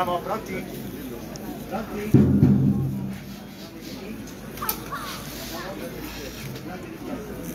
Andiamo, pronti? Pronti? No,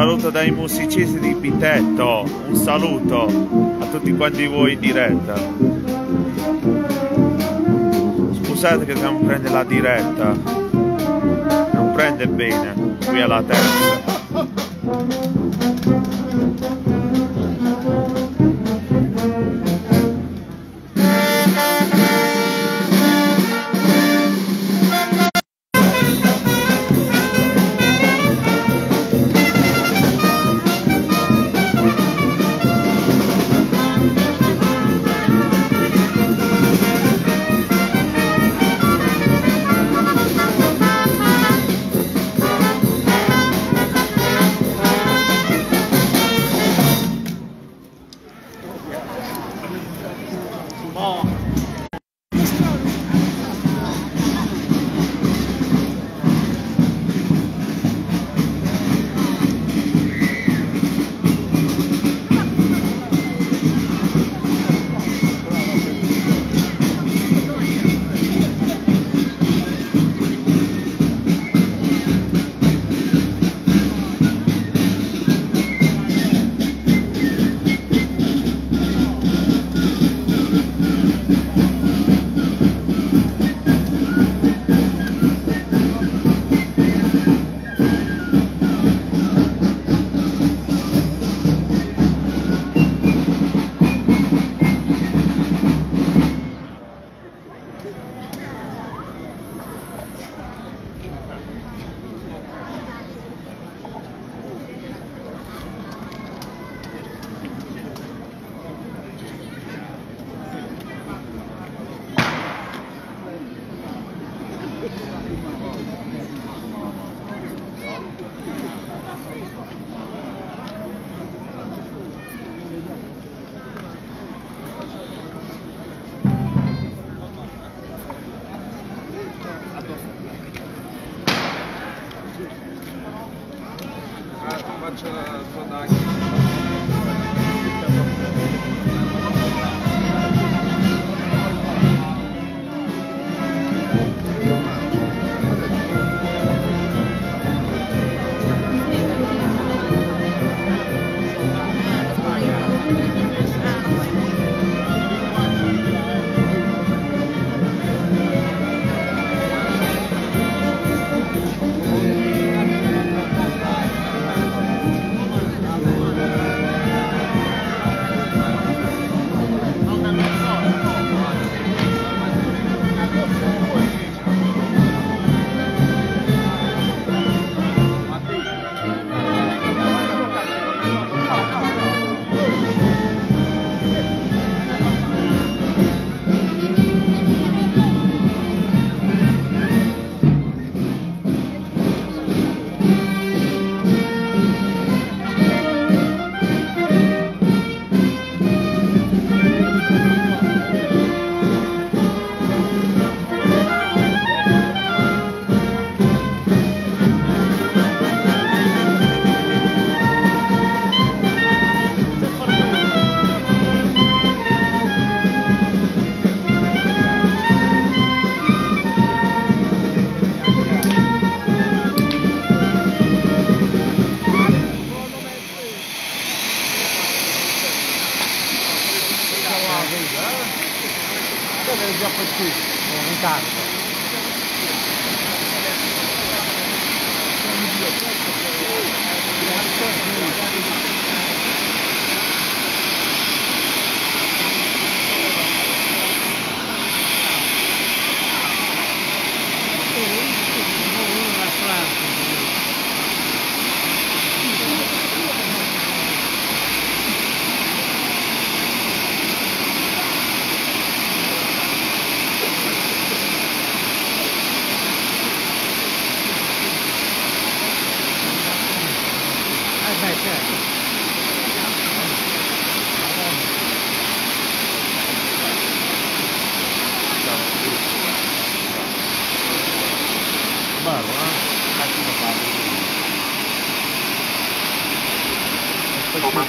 saluto dai musicisti di Pitetto, un saluto a tutti quanti voi in diretta. Scusate che dobbiamo prendere la diretta, non prende bene qui alla terza.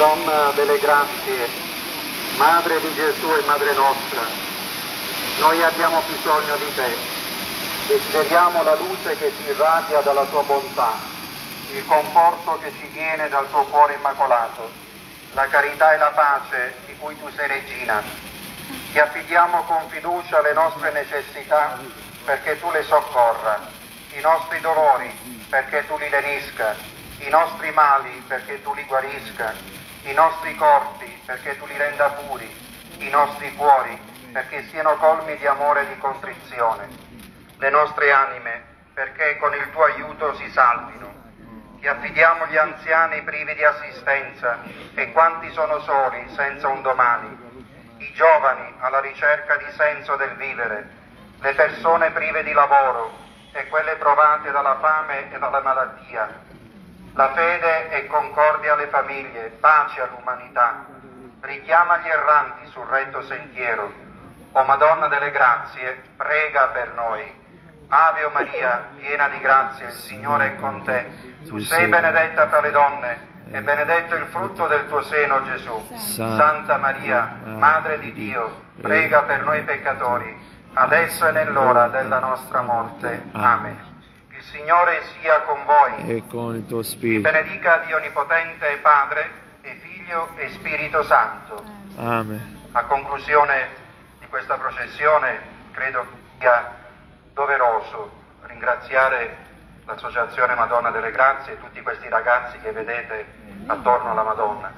Madonna delle grazie, Madre di Gesù e Madre nostra, noi abbiamo bisogno di te, desideriamo la luce che si irradia dalla tua bontà, il conforto che ci viene dal tuo cuore immacolato, la carità e la pace di cui tu sei regina. Ti affidiamo con fiducia le nostre necessità perché tu le soccorra, i nostri dolori perché tu li lenisca, i nostri mali perché tu li guarisca, i nostri corpi perché tu li renda puri, i nostri cuori perché siano colmi di amore e di contrizione, le nostre anime perché con il tuo aiuto si salvino. Ti affidiamo gli anziani privi di assistenza e quanti sono soli senza un domani, i giovani alla ricerca di senso del vivere, le persone prive di lavoro e quelle provate dalla fame e dalla malattia. La fede e concordia alle famiglie, pace all'umanità. Richiama gli erranti sul retto sentiero. O Madonna delle grazie, prega per noi. Ave o Maria, piena di grazia, il Signore è con te. Tu sei benedetta tra le donne e benedetto il frutto del tuo seno, Gesù. Santa Maria, Madre di Dio, prega per noi peccatori, adesso e nell'ora della nostra morte. Amen. Il Signore sia con voi. E con il tuo Vi spirito. benedica Dio Onnipotente, Padre e Figlio e Spirito Santo. Amen. A conclusione di questa processione credo sia doveroso ringraziare l'Associazione Madonna delle Grazie e tutti questi ragazzi che vedete attorno alla Madonna.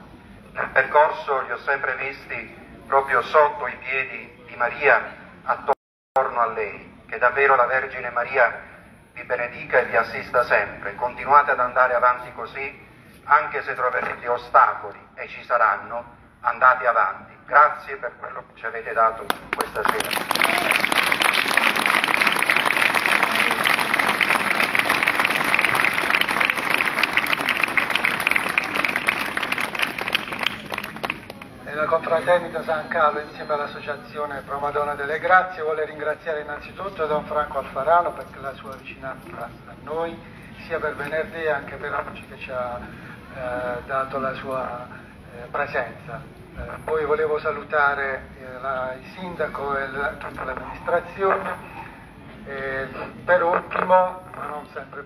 Nel percorso li ho sempre visti proprio sotto i piedi di Maria, attorno a lei. Che davvero la Vergine Maria vi benedica e vi assista sempre. Continuate ad andare avanti così, anche se troverete ostacoli e ci saranno, andate avanti. Grazie per quello che ci avete dato questa sera. La confraternita San Carlo insieme all'associazione Pro Madonna delle Grazie vuole ringraziare innanzitutto Don Franco Alfarano per la sua vicinanza a noi, sia per venerdì anche per oggi che ci ha eh, dato la sua eh, presenza. Eh, poi volevo salutare eh, la- il sindaco e la- tutta l'amministrazione. E per ultimo, ma non sempre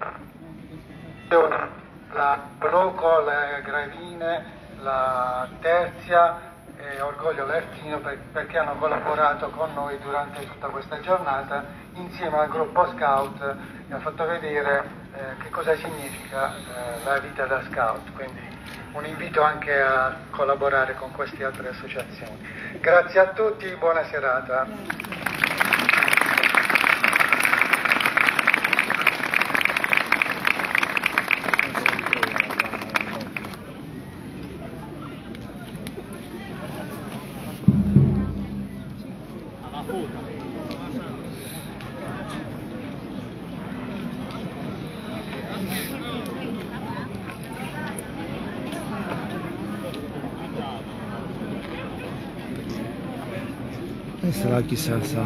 la Bloco, le Gravine, la Terzia e Orgoglio Lertino per- perché hanno collaborato con noi durante tutta questa giornata insieme al gruppo Scout e ha fatto vedere eh, che cosa significa eh, la vita da Scout. Quindi un invito anche a collaborare con queste altre associazioni. Grazie a tutti, buona serata. Sarà chissà sa.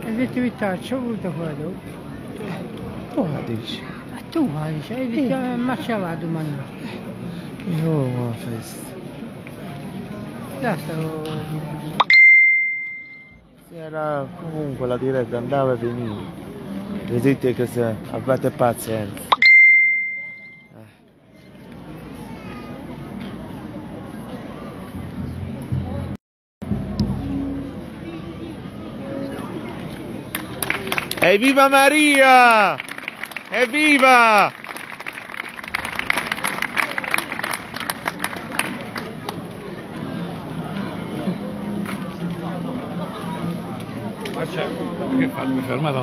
Che l'attività c'è avuto quello? Tu la dici? Tu dici, hai detto, eh, ma ce l'ha domani. Io una festa. Da. Era comunque la diretta andava e veniva. Vedete che se abbiate pazienza. Evviva Maria! Evviva! Ma c'è, che fa? Mi fermata